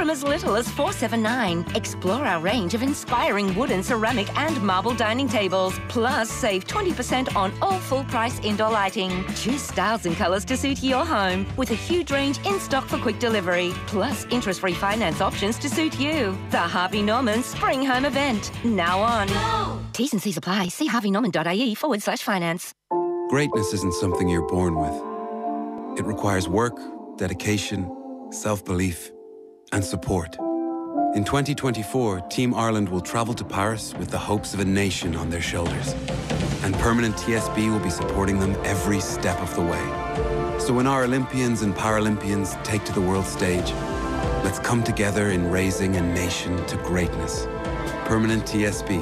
from as little as 479. Explore our range of inspiring wooden, ceramic, and marble dining tables. Plus, save 20% on all full price indoor lighting. Choose styles and colours to suit your home with a huge range in stock for quick delivery. Plus, interest free finance options to suit you. The Harvey Norman Spring Home Event. Now on. Go! T's and C's apply. See harveynorman.ie forward slash finance. Greatness isn't something you're born with. It requires work, dedication, self belief, and support. In 2024, Team Ireland will travel to Paris with the hopes of a nation on their shoulders. And Permanent TSB will be supporting them every step of the way. So when our Olympians and Paralympians take to the world stage, let's come together in raising a nation to greatness. Permanent TSB,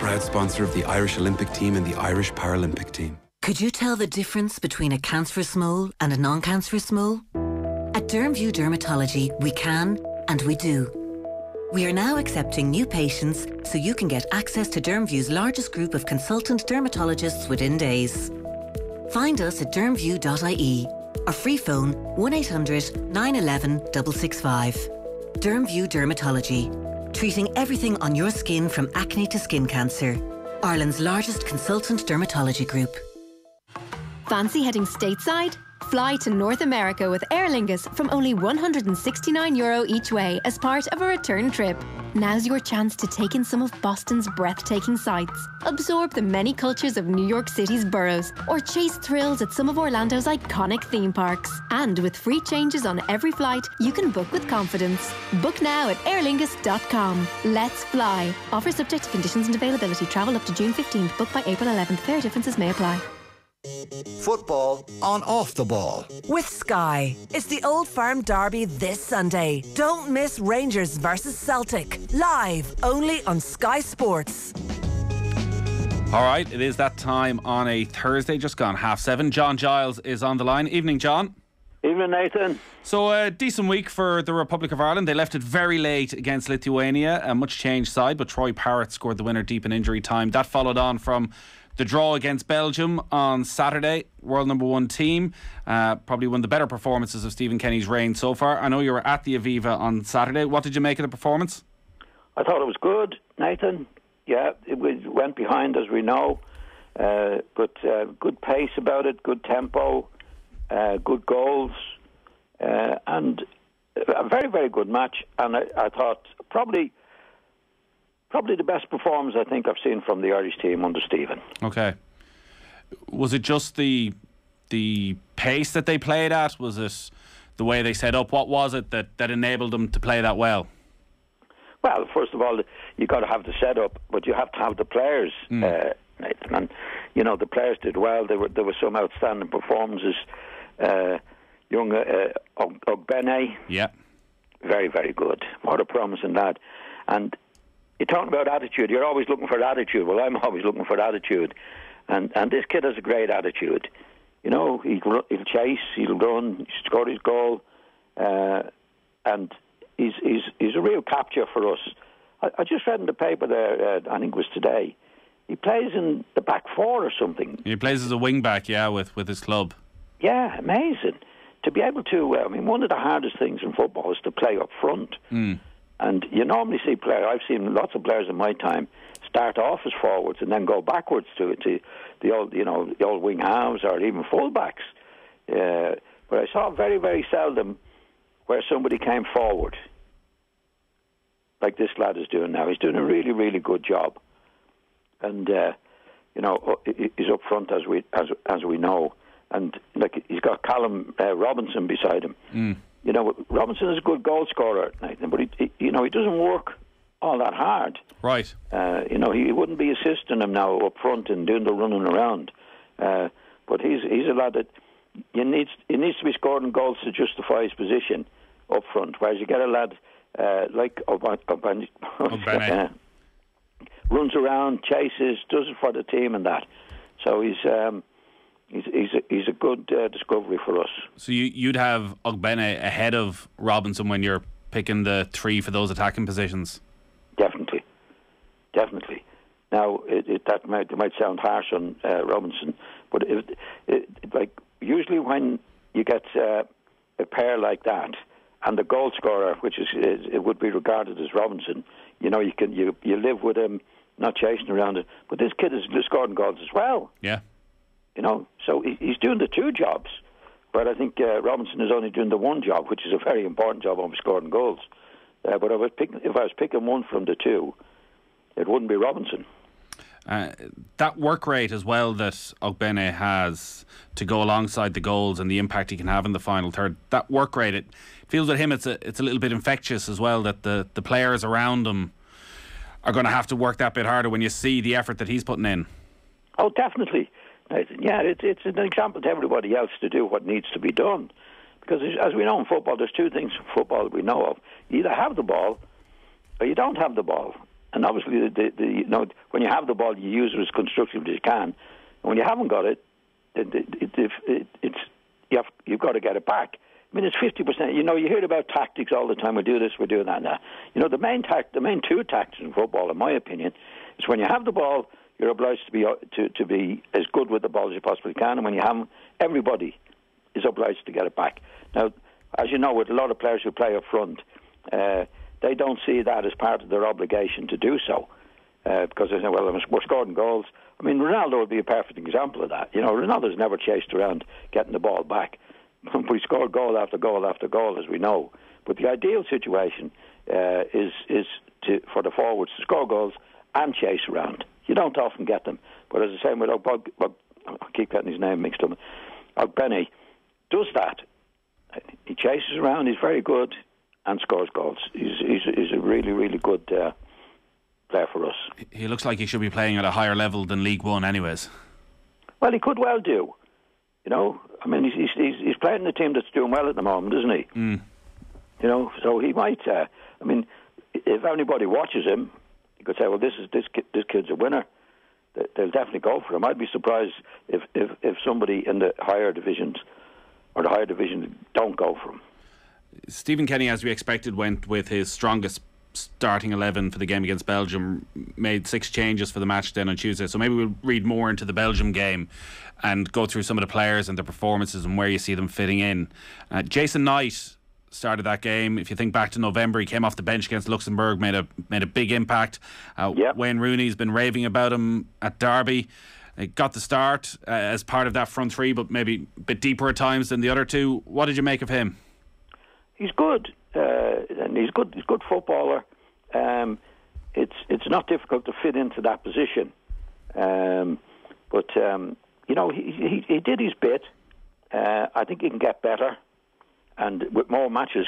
proud sponsor of the Irish Olympic team and the Irish Paralympic team. Could you tell the difference between a cancerous mole and a non-cancerous mole? At Dermview Dermatology, we can and we do. We are now accepting new patients so you can get access to Dermview's largest group of consultant dermatologists within days. Find us at dermview.ie or free phone 1800 911 665. Dermview Dermatology, treating everything on your skin from acne to skin cancer. Ireland's largest consultant dermatology group. Fancy heading stateside? Fly to North America with Aer Lingus from only 169 euro each way as part of a return trip. Now's your chance to take in some of Boston's breathtaking sights, absorb the many cultures of New York City's boroughs, or chase thrills at some of Orlando's iconic theme parks. And with free changes on every flight, you can book with confidence. Book now at aerlingus.com. Let's fly. Offer subject to conditions and availability. Travel up to June 15th. Book by April 11th. Fare differences may apply. Football on off the ball. With Sky. It's the Old Firm Derby this Sunday. Don't miss Rangers versus Celtic. Live only on Sky Sports. All right, it is that time on a Thursday, just gone half seven. John Giles is on the line. Evening, John. Evening, Nathan. So, a decent week for the Republic of Ireland. They left it very late against Lithuania, a much changed side, but Troy Parrott scored the winner deep in injury time. That followed on from the draw against Belgium on Saturday, world number one team. Uh, probably one of the better performances of Stephen Kenny's reign so far. I know you were at the Aviva on Saturday. What did you make of the performance? I thought it was good, Nathan. Yeah, it went behind, as we know, uh, but uh, good pace about it, good tempo, uh, good goals, uh, and a very, very good match. And I, I thought probably probably the best performance I think I've seen from the Irish team under Stephen. Okay. Was it just the the pace that they played at? Was it the way they set up? What was it that, that enabled them to play that well? Well, first of all, you've got to have the setup, but you have to have the players, mm. uh, Nathan. And you know the players did well. There were there were some outstanding performances. Uh, young uh, Ogbene, yeah, very very good. What a promising lad. And you're talking about attitude. You're always looking for attitude. Well, I'm always looking for attitude, and and this kid has a great attitude. You know, he'll he'll chase, he'll run, he score his goal, uh, and he's he's he's a real capture for us. I, I just read in the paper there. Uh, I think it was today. He plays in the back four or something. He plays as a wing back, yeah, with with his club. Yeah, amazing to be able to. Uh, I mean, one of the hardest things in football is to play up front. Mm. And you normally see players. I've seen lots of players in my time start off as forwards and then go backwards to to the old, you know, the old wing halves or even fullbacks. Uh, but I saw very, very seldom where somebody came forward, like this lad is doing now. He's doing a really, really good job, and uh, you know, he's up front as we as as we know, and like he's got Callum uh, Robinson beside him. Mm you know, Robinson is a good goal scorer, Nathan, but he, he you know, he doesn't work all that hard. Right. Uh, you know, he wouldn't be assisting him now up front and doing the running around. Uh, but he's he's a lad that you needs he needs to be scoring goals to justify his position up front. Whereas you get a lad uh, like Oban, uh, runs around, chases, does it for the team, and that. So he's. Um, he's he's a, he's a good uh, discovery for us. So you you'd have Ogbene ahead of Robinson when you're picking the three for those attacking positions. Definitely, definitely. Now it, it, that might it might sound harsh on uh, Robinson, but it, it, like usually when you get uh, a pair like that, and the goal scorer, which is, is it would be regarded as Robinson. You know, you can you you live with him, not chasing around it. But this kid is scoring goals as well. Yeah. You know, so he's doing the two jobs. But I think uh, Robinson is only doing the one job, which is a very important job of scoring goals. Uh, but if I, was picking, if I was picking one from the two, it wouldn't be Robinson. Uh, that work rate as well that Ogbene has to go alongside the goals and the impact he can have in the final third. That work rate, it feels with him it's a it's a little bit infectious as well. That the the players around him are going to have to work that bit harder when you see the effort that he's putting in. Oh, definitely. Yeah, it's it's an example to everybody else to do what needs to be done. Because as we know in football, there's two things in football that we know of: you either have the ball or you don't have the ball. And obviously, the, the, the, you know, when you have the ball, you use it as constructively as you can. And when you haven't got it, it, it, it, it it's you have, you've got to get it back. I mean, it's fifty percent. You know, you hear about tactics all the time. We do this, we do that. Now, you know, the main tact, the main two tactics in football, in my opinion, is when you have the ball, you're obliged to be uh, to to be as good with the ball as you possibly can, and when you haven't, everybody is obliged to get it back. Now, as you know, with a lot of players who play up front. Uh, they don't see that as part of their obligation to do so. Uh, because they say, well, we're scoring goals. I mean, Ronaldo would be a perfect example of that. You know, Ronaldo's never chased around getting the ball back. we scored goal after goal after goal, as we know. But the ideal situation uh, is is to, for the forwards to score goals and chase around. You don't often get them. But as I say, with Ogbog, I keep getting his name mixed up. Ogbene does that. He chases around. He's very good and scores goals. He's he's, he's a really really good uh, player for us. He looks like he should be playing at a higher level than League One, anyways. Well, he could well do. You know, I mean, he's he's, he's playing in a team that's doing well at the moment, isn't he? Mm. You know, so he might. Uh, I mean, if anybody watches him, you could say, well, this is this kid, this kid's a winner. They'll definitely go for him. I'd be surprised if, if, if somebody in the higher divisions or the higher divisions don't go for him. Stephen Kenny, as we expected, went with his strongest starting 11 for the game against Belgium, made six changes for the match then on Tuesday. So maybe we'll read more into the Belgium game and go through some of the players and their performances and where you see them fitting in. Uh, Jason Knight started that game. If you think back to November, he came off the bench against Luxembourg, made a made a big impact. Uh, yep. Wayne Rooney's been raving about him at Derby. He got the start uh, as part of that front three, but maybe a bit deeper at times than the other two. What did you make of him? he's good, uh, and he's good. He's a good footballer. Um, it's it's not difficult to fit into that position, um, but um, you know he, he, he did his bit. Uh, I think he can get better, and with more matches,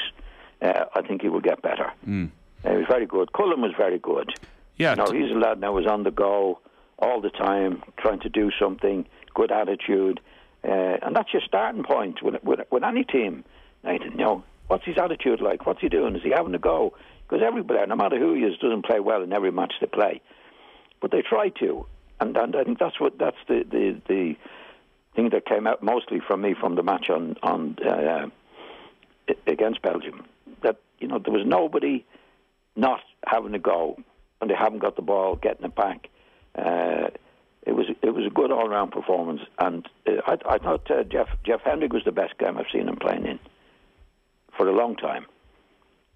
uh, I think he will get better. Mm. he was very good. Cullen was very good. Yeah, you know, he's a lad now who's on the go all the time, trying to do something. Good attitude, uh, and that's your starting point with, with, with any team. Nathan, you know, What's his attitude like? What's he doing? Is he having a go? Because every player, no matter who he is, doesn't play well in every match they play, but they try to, and, and I think that's what that's the, the the thing that came out mostly from me from the match on on uh, against Belgium. That you know there was nobody not having a go, and they haven't got the ball, getting it back. Uh, it was it was a good all round performance, and uh, I, I thought uh, Jeff Jeff Hendrick was the best game I've seen him playing in for a long time,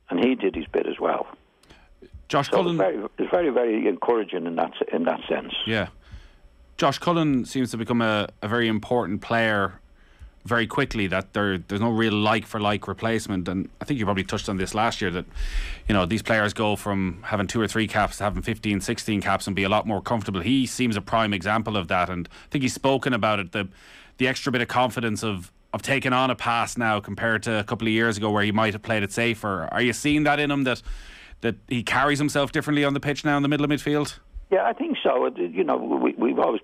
and he did his bit as well. Josh so Cullen, it's very, it's very, very encouraging in that in that sense. Yeah, Josh Cullen seems to become a, a very important player very quickly that there there's no real like for like replacement and I think you probably touched on this last year that you know these players go from having two or three caps to having 15 16 caps and be a lot more comfortable he seems a prime example of that and I think he's spoken about it the the extra bit of confidence of of taking on a pass now compared to a couple of years ago where he might have played it safer. Are you seeing that in him that that he carries himself differently on the pitch now in the middle of midfield? Yeah, I think so. You know, we, we've always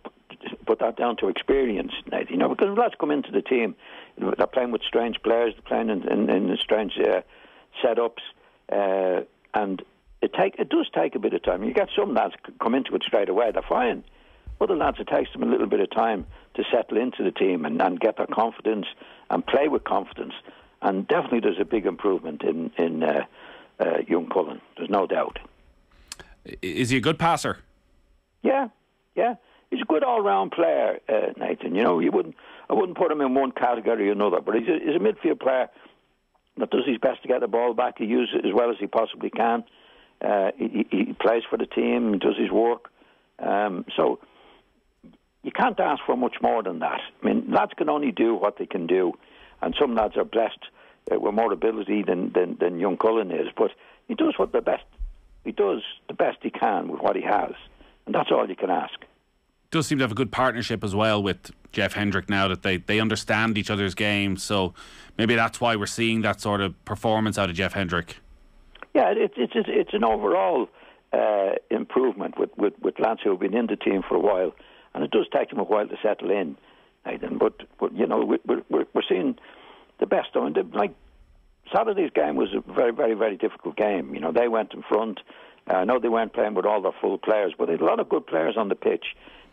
put that down to experience. You know, because lads come into the team, they're playing with strange players, they're playing in, in, in strange uh, setups, uh, and it take it does take a bit of time. You get some lads come into it straight away; they're fine. Other lads, it takes them a little bit of time to settle into the team and, and get their confidence and play with confidence. And definitely, there's a big improvement in in uh, uh, young Cullen. There's no doubt. Is he a good passer? Yeah, yeah. He's a good all-round player, uh, Nathan. You know, you wouldn't I wouldn't put him in one category or another, but he's a, he's a midfield player that does his best to get the ball back. He uses it as well as he possibly can. Uh, he, he, plays for the team, does his work. Um, so you can't ask for much more than that. I mean, lads can only do what they can do, and some lads are blessed uh, with more ability than, than, than young Cullen is. But he does what the best he does the best he can with what he has, and that's all you can ask. Does seem to have a good partnership as well with Jeff Hendrick now that they, they understand each other's games. So maybe that's why we're seeing that sort of performance out of Jeff Hendrick. Yeah, it's it's it's an overall uh, improvement with, with with lads who have been in the team for a while, and it does take him a while to settle in, Nathan. But but you know we're we're, we're seeing the best. of mean, like Saturday's game was a very very very difficult game. You know they went in front. I know they weren't playing with all their full players, but they had a lot of good players on the pitch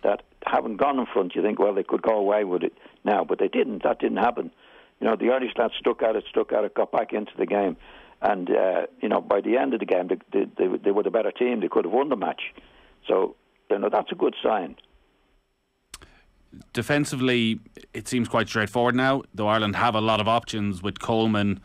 that haven't gone in front. You think, well, they could go away with it now, but they didn't. That didn't happen. You know, the Irish lads stuck at it, stuck at it, got back into the game. And uh, you know, by the end of the game, they, they, they were the better team. They could have won the match. So you know, that's a good sign. Defensively, it seems quite straightforward now. Though Ireland have a lot of options with Coleman,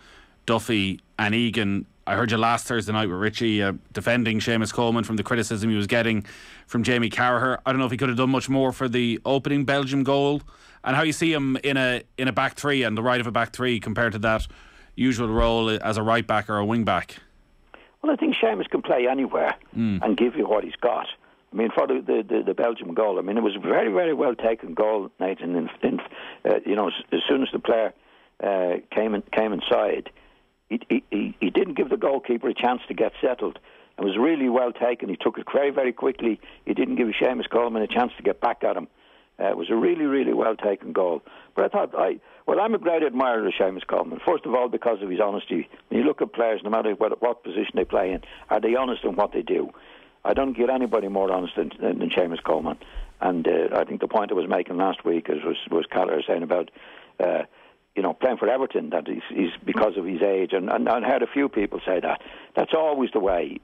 Duffy, and Egan. I heard you last Thursday night with Richie uh, defending Seamus Coleman from the criticism he was getting from Jamie Carragher. I don't know if he could have done much more for the opening Belgium goal, and how you see him in a in a back three and the right of a back three compared to that usual role as a right back or a wing back? Well, I think Seamus can play anywhere mm. and give you what he's got. I mean, for the, the, the, Belgium goal, I mean, it was a very, very well taken goal, Nathan. In, in, uh, you know, as soon as the player uh, came in, came inside, he, he, he didn't give the goalkeeper a chance to get settled. It was really well taken. He took it very, very quickly. He didn't give Seamus Coleman a chance to get back at him. Uh, it was a really, really well taken goal. But I thought, I well, I'm a great admirer of Seamus Coleman. First of all, because of his honesty. When you look at players, no matter what, what position they play in, are they honest in what they do? I don't get anybody more honest than, than, than Seamus Coleman. And uh, I think the point I was making last week is, was was Callagher saying about. Uh, you know, playing for Everton, that he's, he's because of his age, and, and I heard a few people say that. That's always the way.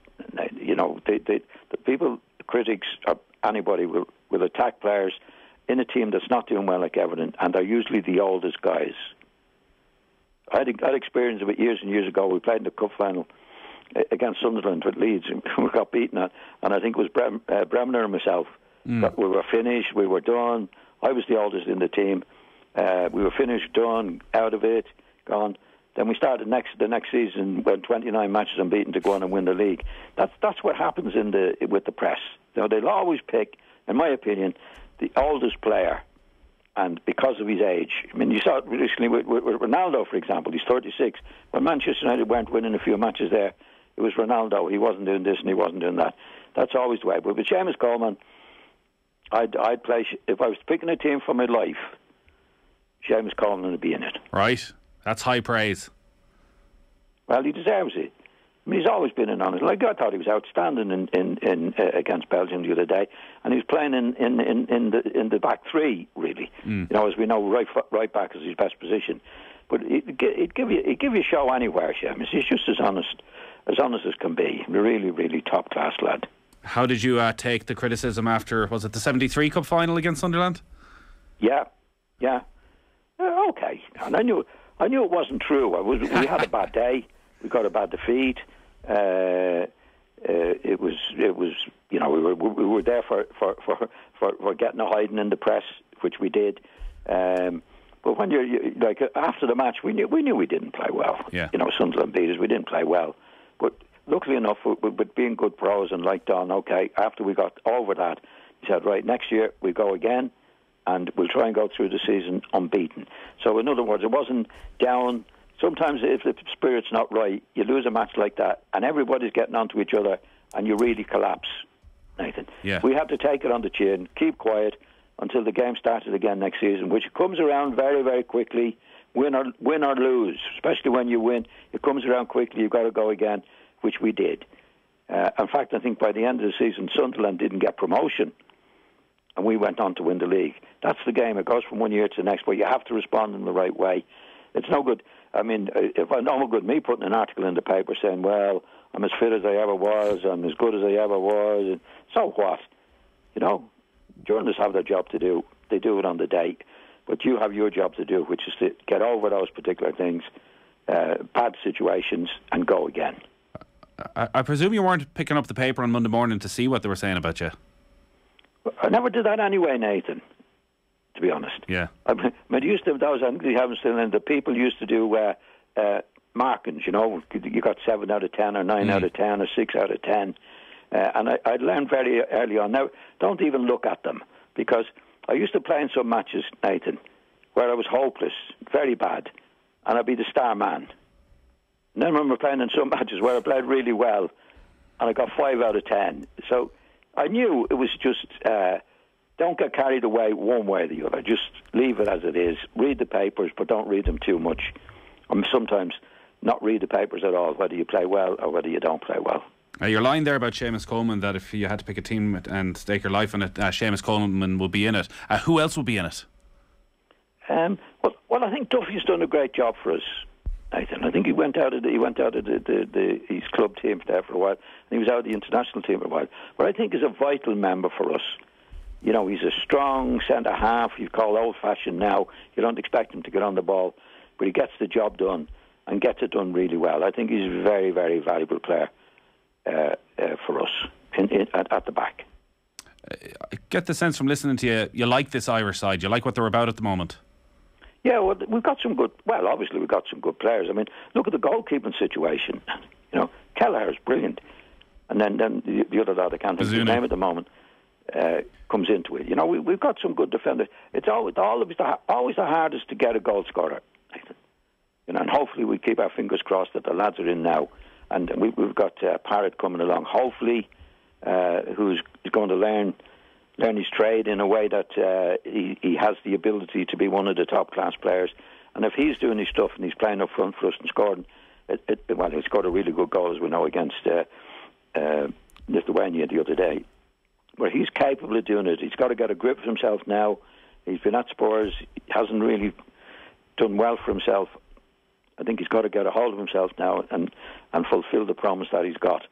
You know, they, they, the people, critics, or anybody will will attack players in a team that's not doing well like Everton, and they're usually the oldest guys. I had, I had experience of it years and years ago. We played in the cup final against Sunderland with Leeds, and we got beaten. At, and I think it was Brem, uh, Bremner and myself. Mm. We were finished. We were done. I was the oldest in the team. Uh, we were finished, done, out of it, gone. Then we started next the next season, went 29 matches unbeaten to go on and win the league. That's that's what happens in the with the press. You know, they'll always pick, in my opinion, the oldest player, and because of his age, I mean, you saw it recently with, with, Ronaldo, for example. He's 36. When Manchester United weren't winning a few matches there, it was Ronaldo. He wasn't doing this and he wasn't doing that. That's always the way. But with Seamus Coleman, I'd, I'd play, if I was picking a team for my life, Seamus Coleman would be in it. Right. That's high praise. Well, he deserves it. I mean, he's always been an honest. Like I thought he was outstanding in, in, in uh, against Belgium the other day, and he was playing in, in, in, in the in the back three really. Mm. You know, as we know, right right back is his best position. But it it give you it give you a show anywhere, Seamus. He's just as honest as honest as can be. Really, really top class lad. How did you uh, take the criticism after was it the seventy three cup final against Sunderland? Yeah, yeah. Uh, okay, and I knew I knew it wasn't true. I was we had a bad day. We got a bad defeat. Uh, uh, it was it was you know we were we were there for for for for, for getting a hiding in the press, which we did. Um, but when you're you, like after the match, we knew we knew we didn't play well. Yeah. You know, Sunderland beat us. We didn't play well, but luckily enough, with, with being good pros and like Don, okay, after we got over that, he said, right, next year we go again, and we'll try and go through the season unbeaten. So in other words, it wasn't down sometimes if the spirit's not right, you lose a match like that, and everybody's getting onto each other, and you really collapse. Nathan, yeah. we have to take it on the chin, keep quiet until the game started again next season, which comes around very, very quickly. Win or win or lose, especially when you win, it comes around quickly. You've got to go again, which we did. Uh, in fact, I think by the end of the season, Sunderland didn't get promotion, and we went on to win the league. That's the game. It goes from one year to the next, but you have to respond in the right way. It's no good. I mean, uh, if I know good, me putting an article in the paper saying, "Well, I'm as fit as I ever was, I'm as good as I ever was," and so what? You know, journalists have their job to do. They do it on the day, but you have your job to do, which is to get over those particular things, uh, bad situations and go again. I, I presume you weren't picking up the paper on Monday morning to see what they were saying about you. I never did that anyway, Nathan. To be honest, Yeah. I mean, I used to. That was I think they haven't still. And the people used to do uh, uh, markings. You know, you got seven out of ten, or nine out of ten, or six out of ten. Uh, and I, I learned very early on. Now, don't even look at them because I used to play in some matches, Nathan, where I was hopeless, very bad, and I'd be the star man. And then I remember playing in some matches where I played really well, and I got five out of ten. So I knew it was just uh, don't get carried away one way or the other. Just leave it as it is. Read the papers, but don't read them too much. And sometimes not read the papers at all, whether you play well or whether you don't play well. Uh, you're lying there about Seamus Coleman that if you had to pick a team and stake your life on it, uh, Seamus Coleman would be in it. Uh, who else would be in it? Um, well, well, I think Duffy's done a great job for us, Nathan. I think he went out of the, he went out of the, the, the his club team there for a while, and he was out of the international team for a while. But I think he's a vital member for us. You know, he's a strong centre half. You call old fashioned now. You don't expect him to get on the ball, but he gets the job done and gets it done really well. I think he's a very, very valuable player uh, uh, for us in, in, at, at the back. I get the sense from listening to you, you like this Irish side. You like what they're about at the moment. Yeah, well, we've got some good. Well, obviously we've got some good players. I mean, look at the goalkeeping situation. You know, Kelleher's brilliant, and then then the, the other lad I can't think of his name at the moment uh, comes into it. You know, we, we've got some good defenders. It's always always the, always the hardest to get a goal scorer. You know, and hopefully we keep our fingers crossed that the lads are in now, and we, we've got uh, Parrott coming along. Hopefully, uh, who's going to learn learn his trade in a way that uh, he, he has the ability to be one of the top class players. And if he's doing his stuff and he's playing up front for us and scoring, it, it, well, he scored a really good goal as we know against uh, uh, Lithuania the other day. But he's capable of doing it. He's got to get a grip of himself now. He's been at Spurs. He hasn't really done well for himself. I think he's got to get a hold of himself now and, and fulfil the promise that he's got.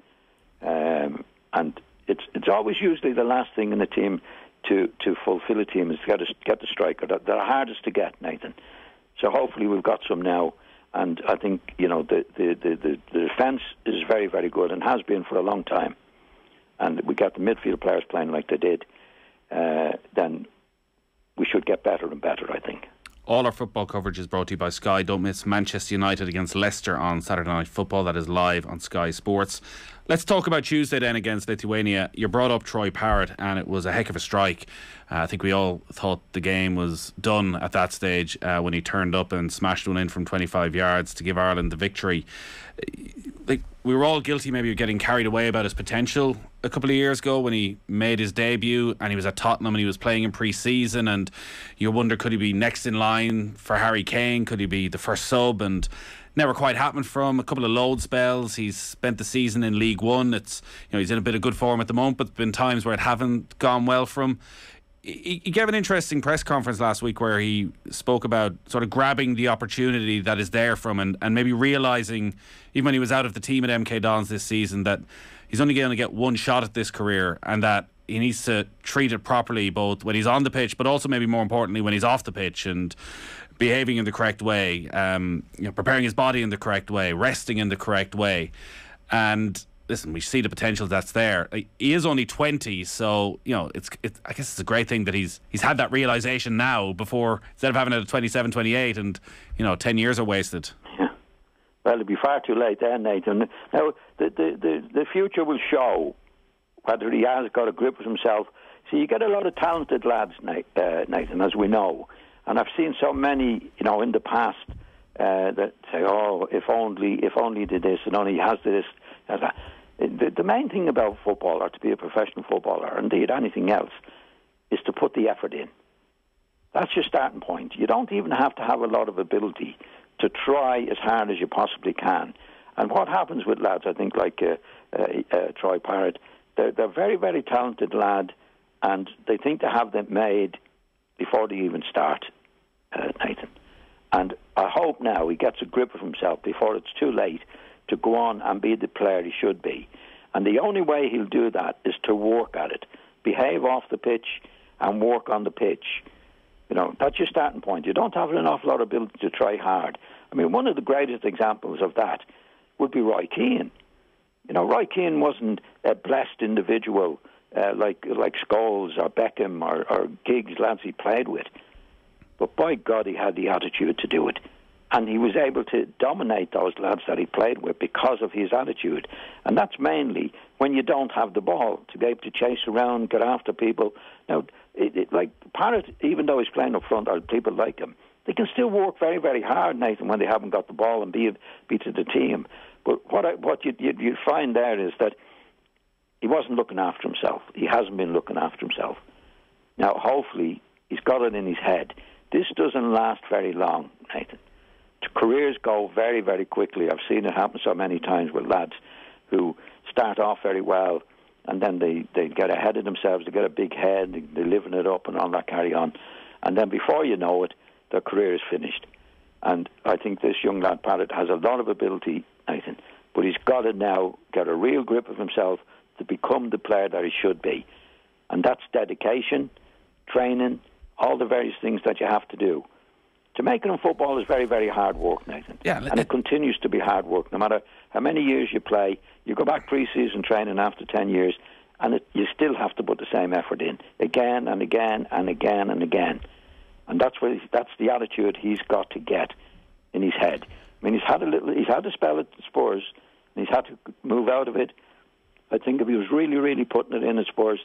Um, and it's it's always usually the last thing in the team to, to fulfil a team is to get, a, get the striker. They're, they're hardest to get, Nathan. So hopefully we've got some now. And I think you know the the, the, the, the defence is very very good and has been for a long time. And we got the midfield players playing like they did. Uh, then we should get better and better. I think. All our football coverage is brought to you by Sky. Don't miss Manchester United against Leicester on Saturday Night Football. That is live on Sky Sports. Let's talk about Tuesday then against Lithuania. You brought up Troy Parrott, and it was a heck of a strike. Uh, I think we all thought the game was done at that stage uh, when he turned up and smashed one in from 25 yards to give Ireland the victory. Like we were all guilty, maybe of getting carried away about his potential a couple of years ago when he made his debut and he was at Tottenham and he was playing in pre-season and you wonder could he be next in line for Harry Kane? Could he be the first sub? And never quite happened for him. A couple of load spells. He's spent the season in League One. It's you know he's in a bit of good form at the moment, but there's been times where it haven't gone well for him. He gave an interesting press conference last week where he spoke about sort of grabbing the opportunity that is there from and, and maybe realizing, even when he was out of the team at MK Dons this season, that he's only going to get one shot at this career and that he needs to treat it properly both when he's on the pitch, but also maybe more importantly when he's off the pitch and behaving in the correct way, um, you know, preparing his body in the correct way, resting in the correct way, and listen, we see the potential that's there. He is only twenty, so you know it's. It, I guess it's a great thing that he's he's had that realization now before instead of having it at 27, 28, and you know ten years are wasted. Yeah. Well, it'll be far too late then, Nathan. Now, the, the, the, the future will show whether he has got a grip of himself. See, you get a lot of talented lads, uh, Nathan, as we know. And I've seen so many, you know, in the past uh, that say, oh, if only, if only did this, and only has this. Has that." The, the main thing about football, or to be a professional footballer, or indeed anything else, is to put the effort in. That's your starting point. You don't even have to have a lot of ability to try as hard as you possibly can. And what happens with lads, I think, like uh, uh, uh, Troy Parrott, they're, they're very, very talented lad, and they think they have them made before they even start, uh, Nathan. And I hope now he gets a grip of himself before it's too late to go on and be the player he should be. And the only way he'll do that is to work at it, behave off the pitch, and work on the pitch. You know, that's your starting point. You don't have an awful lot of ability to try hard I mean, one of the greatest examples of that would be Roy Keane. You know, Roy Keane wasn't a blessed individual uh, like like Scholes or Beckham or, or Giggs, lads he played with. But by God, he had the attitude to do it. And he was able to dominate those lads that he played with because of his attitude. And that's mainly when you don't have the ball to be able to chase around, get after people. Now, it, it, like Parrott, even though he's playing up front, or people like him, they can still work very, very hard, Nathan, when they haven't got the ball and be, be to the team. But what I, what you, you you find there is that he wasn't looking after himself. He hasn't been looking after himself. Now, hopefully, he's got it in his head. This doesn't last very long, Nathan. Careers go very, very quickly. I've seen it happen so many times with lads who start off very well and then they, they get ahead of themselves, they get a big head, they, they're living it up and all that carry on. And then before you know it, their career is finished. And I think this young lad, Parrott, has a lot of ability, Nathan, but he's got to now get a real grip of himself to become the player that he should be. And that's dedication, training, all the various things that you have to do. To make it in football is very, very hard work, Nathan. Yeah, and it continues to be hard work. No matter how many years you play, you go back pre-season training after 10 years, and it, you still have to put the same effort in again and again and again and again. And that's where that's the attitude he's got to get in his head. I mean, he's had a little, he's had a spell at Spurs, and he's had to move out of it. I think if he was really, really putting it in at Spurs,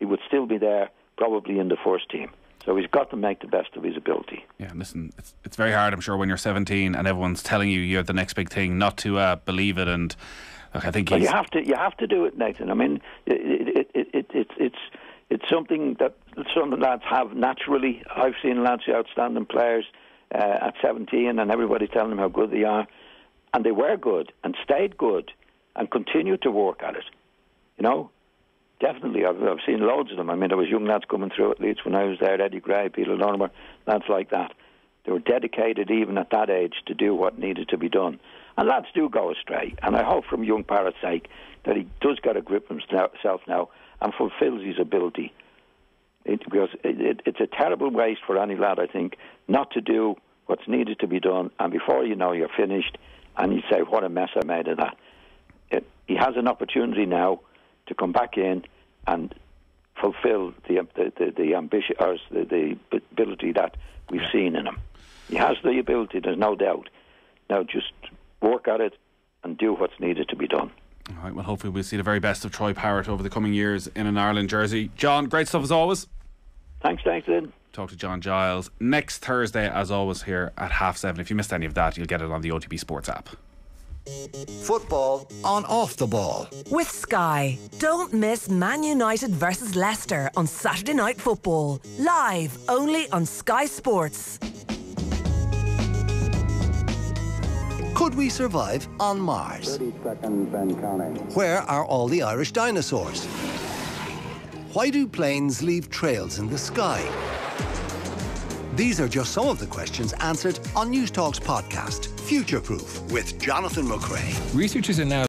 he would still be there, probably in the first team. So he's got to make the best of his ability. Yeah, listen, it's it's very hard, I'm sure, when you're 17 and everyone's telling you you're the next big thing, not to uh, believe it. And look, I think well, you have to you have to do it, Nathan. I mean, it, it, it, it, it's it's something that some lads have naturally. I've seen lads who outstanding players uh, at 17, and everybody's telling them how good they are, and they were good and stayed good and continued to work at it. You know, definitely, I've, I've seen loads of them. I mean, there was young lads coming through at Leeds when I was there, Eddie Gray, Peter Lorimer, lads like that. They were dedicated even at that age to do what needed to be done. And lads do go astray. And I hope from young Parrott's sake that he does get a grip himself now and fulfills his ability. It, because it, it, it's a terrible waste for any lad, I think, not to do what's needed to be done. And before you know, you're finished, and you say, "What a mess I made of that." It, he has an opportunity now to come back in and fulfil the um, the, the, the ambition or the, the ability that we've seen in him. He has the ability, there's no doubt. Now just work at it and do what's needed to be done. All right, well, hopefully we'll see the very best of Troy Parrott over the coming years in an Ireland jersey. John, great stuff as always. Thanks, Nathan. Talk to John Giles next Thursday, as always, here at half seven. If you missed any of that, you'll get it on the OTB Sports app. Football on off the ball. With Sky. Don't miss Man United versus Leicester on Saturday Night Football. Live only on Sky Sports. Could we survive on Mars? 30 seconds and counting. Where are all the Irish dinosaurs? Why do planes leave trails in the sky? These are just some of the questions answered on Newstalk's podcast, Future Proof, with Jonathan McCrea. Researchers are now